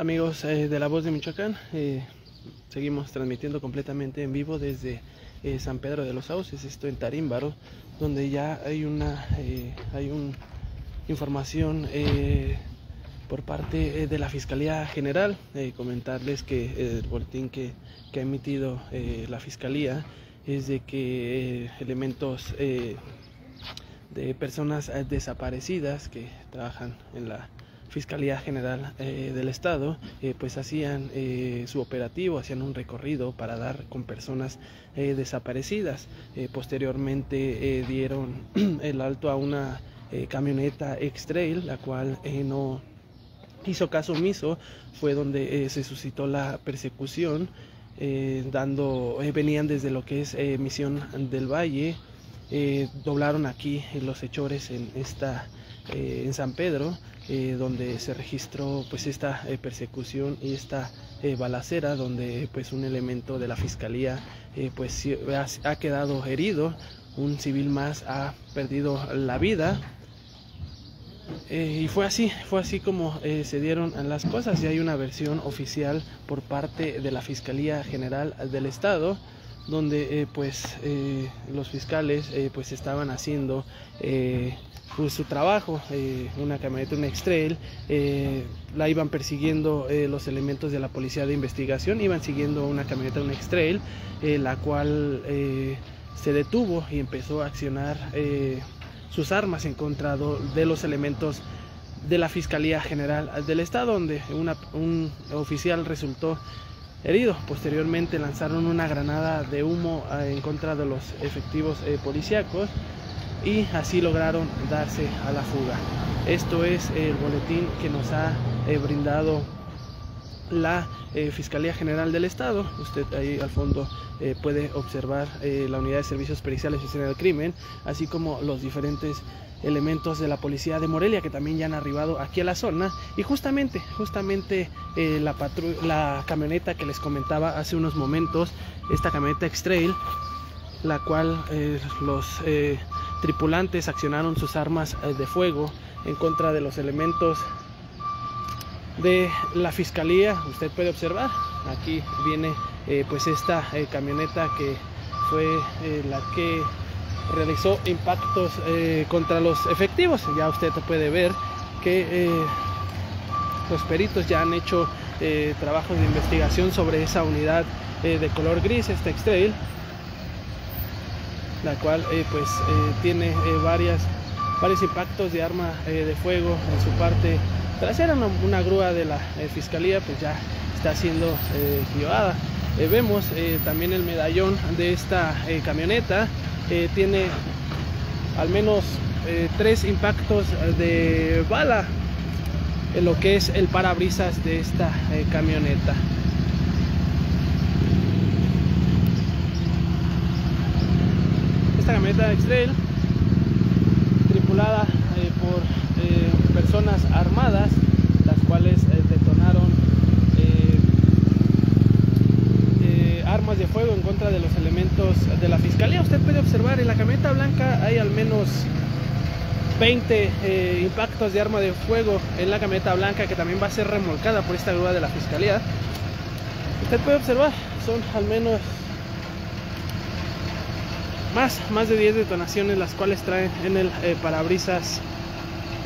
Amigos eh, de La Voz de Michoacán, eh, seguimos transmitiendo completamente en vivo desde eh, San Pedro de los Sauces, esto en Tarímbaro, donde ya hay una hay información por parte de la Fiscalía General. comentarles que el boletín que, que ha emitido la Fiscalía es de que elementos de personas desaparecidas que trabajan en la Fiscalía General eh, del Estado, eh, pues hacían eh, su operativo, hacían un recorrido para dar con personas desaparecidas. posteriormente dieron el alto a una camioneta X-Trail, la cual no hizo caso omiso, fue donde se suscitó la persecución, dando, venían desde lo que es Misión del Valle, doblaron aquí los hechores en esta en San Pedro eh, donde se registró pues esta eh, persecución y esta eh, balacera donde pues un elemento de la fiscalía pues ha, quedado herido un civil más ha perdido la vida. Y fue así, fue así como se dieron las cosas. Y hay una versión oficial por parte de la Fiscalía General del Estado donde pues los fiscales pues estaban haciendo pues, su trabajo, eh, una camioneta, un X-Trail, eh, la iban persiguiendo eh, los elementos de la policía de investigación, iban siguiendo una camioneta, un X-Trail, la cual se detuvo y empezó a accionar sus armas en contra de los elementos de la Fiscalía General del Estado, donde un oficial resultó herido. Posteriormente lanzaron una granada de humo en contra de los efectivos policíacos y así lograron darse a la fuga. Esto es el boletín que nos ha eh, brindado la eh, Fiscalía General del Estado. Usted ahí al fondo eh, puede observar la unidad de servicios periciales y escena del crimen, así como los diferentes elementos de la policía de Morelia que también ya han arribado aquí a la zona. Y justamente justamente la, la camioneta que les comentaba hace unos momentos esta camioneta X-Trail la cual los tripulantes accionaron sus armas eh, de fuego en contra de los elementos de la fiscalía. Usted puede observar aquí viene eh, pues esta eh, camioneta que fue la que realizó impactos contra los efectivos ya usted puede ver que los peritos ya han hecho trabajos de investigación sobre esa unidad de color gris este X-Trail la cual eh, pues eh, tiene eh, varias, varios impactos de arma de fuego en su parte trasera, una, una grúa de la fiscalía pues ya está siendo llevada. vemos también el medallón de esta camioneta, tiene al menos tres impactos de bala en lo que es el parabrisas de esta camioneta. camioneta X-Trail tripulada eh, por eh, personas armadas las cuales eh, detonaron en contra de los elementos de la fiscalía usted puede observar en la camioneta blanca hay al menos 20 impactos de arma de fuego en la camioneta blanca que también va a ser remolcada por esta grúa de la fiscalía usted puede observar son al menos más, más de 10 detonaciones las cuales traen en el eh, parabrisas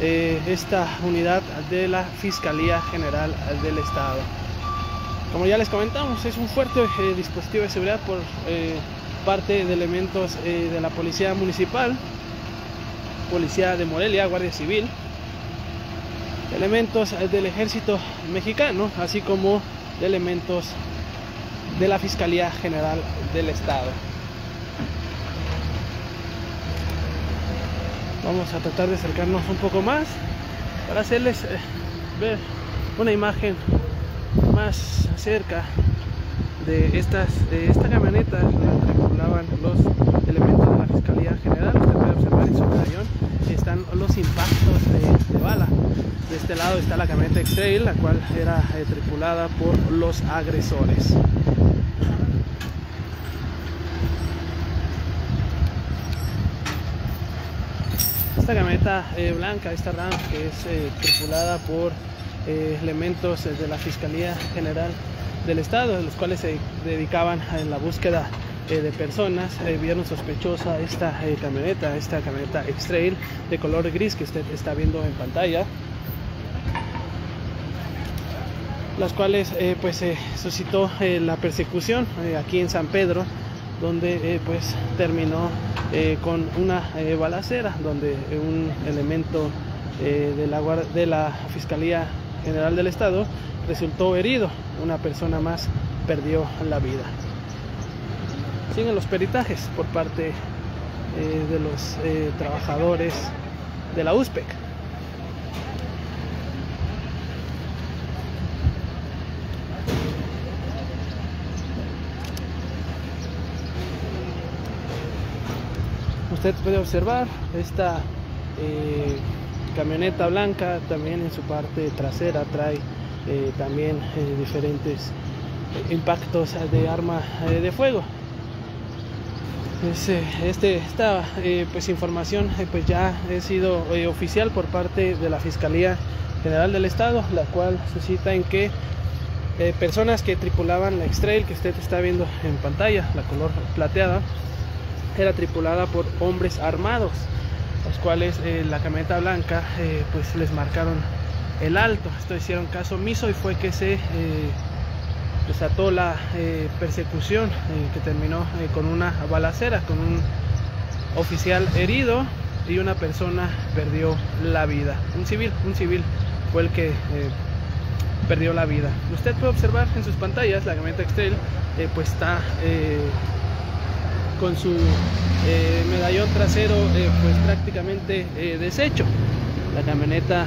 eh, esta unidad de la Fiscalía General del Estado. Como ya les comentamos, es un fuerte eh, dispositivo de seguridad por parte de elementos de la Policía Municipal, Policía de Morelia, Guardia Civil, elementos del Ejército Mexicano, así como de elementos de la Fiscalía General del Estado. vamos a tratar de acercarnos un poco más para hacerles eh, ver una imagen más cerca de estas de esta camioneta donde tripulaban los elementos de la Fiscalía General usted puede observar en su cañón están los impactos de, bala. De este lado está la camioneta X-Trail la cual era eh, tripulada por los agresores. Esta camioneta eh, blanca, esta RAM que es eh, tripulada por eh, elementos de la Fiscalía General del Estado, los cuales se dedicaban en la búsqueda eh, de personas, vieron sospechosa esta camioneta, esta camioneta X-Trail de color gris que usted está viendo en pantalla las cuales pues suscitó la persecución aquí en San Pedro donde pues terminó con una balacera donde un elemento de, la, de la Fiscalía General del Estado resultó herido. Una persona más perdió la vida. Siguen los peritajes por parte eh, de los eh, trabajadores de la USPEC. Usted puede observar esta eh, camioneta blanca también en su parte trasera trae eh, también eh, diferentes impactos de arma eh, de fuego. Este, esta pues información pues ya ha sido oficial por parte de la Fiscalía General del Estado la cual suscita en que personas que tripulaban la X-Trail que usted está viendo en pantalla la color plateada era tripulada por hombres armados los cuales eh, la camioneta blanca eh, pues les marcaron el alto. Esto hicieron caso omiso y fue que se eh, desató la persecución que terminó con una balacera, con un oficial herido y una persona perdió la vida. Un civil, un civil fue el que perdió la vida. Usted puede observar en sus pantallas la camioneta Excel pues está con su eh, medallón trasero eh, pues prácticamente eh, deshecho. La camioneta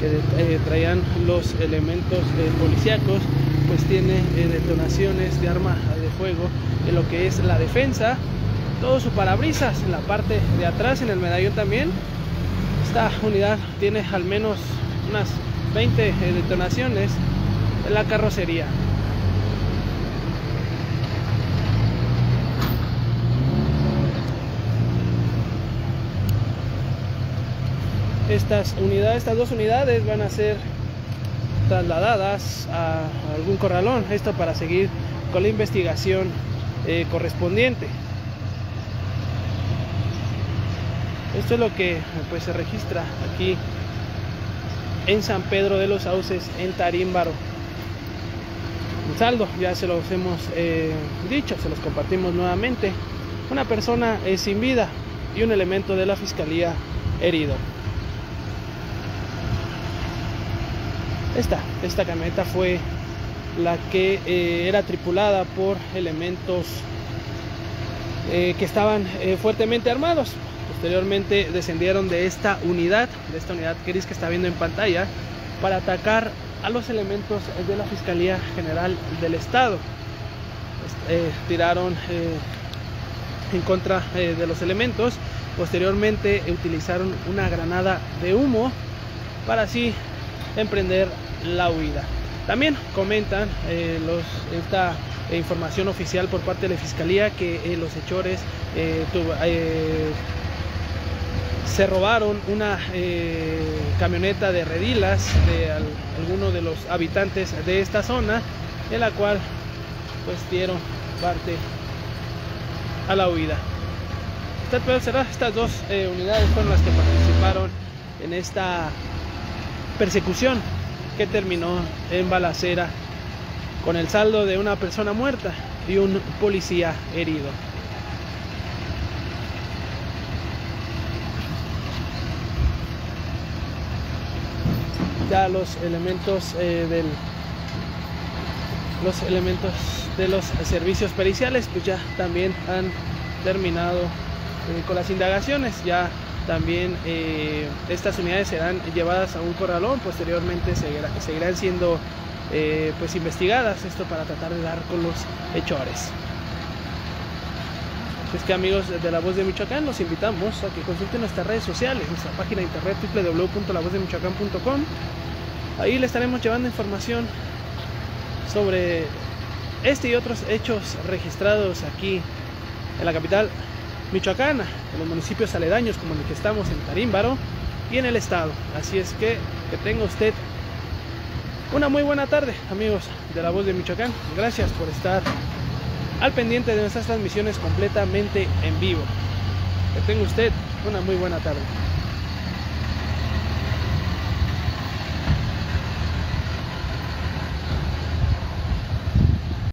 que traían los elementos policíacos pues tiene detonaciones de arma de fuego en lo que es la defensa, todo su parabrisas en la parte de atrás, en el medallón también. Esta unidad tiene al menos unas 20 detonaciones en la carrocería. Estas unidades, estas dos unidades van a ser trasladadas a algún corralón, esto para seguir con la investigación eh, correspondiente. Esto es lo que pues, se registra aquí en San Pedro de los Sauces, en Tarímbaro. El saldo, ya se los hemos eh, dicho, se los compartimos nuevamente. Una persona sin vida y un elemento de la fiscalía herido. Esta, esta camioneta fue la que eh, era tripulada por elementos eh, que estaban eh, fuertemente armados. Posteriormente descendieron de esta unidad, de esta unidad que que está viendo en pantalla, para atacar a los elementos de la Fiscalía General del Estado. tiraron en contra de los elementos. Posteriormente utilizaron una granada de humo para así emprender la huida. También comentan eh, los, esta información oficial por parte de la Fiscalía que eh, los hechores eh, se robaron una camioneta de redilas de algunos de los habitantes de esta zona, en la cual pues dieron parte a la huida. Estas dos unidades fueron las que participaron en esta persecución que terminó en balacera con el saldo de una persona muerta y un policía herido. Ya los elementos eh, del los elementos de los servicios periciales pues ya también han terminado eh, con las indagaciones ya también eh, estas unidades serán llevadas a un corralón, posteriormente seguirán siendo eh, pues investigadas, esto para tratar de dar con los hechores. Es que amigos de La Voz de Michoacán, los invitamos a que consulten nuestras redes sociales, nuestra página de internet www.lavozdeמיchoacán.com. Ahí le estaremos llevando información sobre este y otros hechos registrados aquí en la capital michoacana, en los municipios aledaños como en el que estamos en Tarímbaro y en el estado. Así es que que tenga usted una muy buena tarde, amigos de la voz de Michoacán. Gracias por estar al pendiente de nuestras transmisiones completamente en vivo. Que tenga usted una muy buena tarde.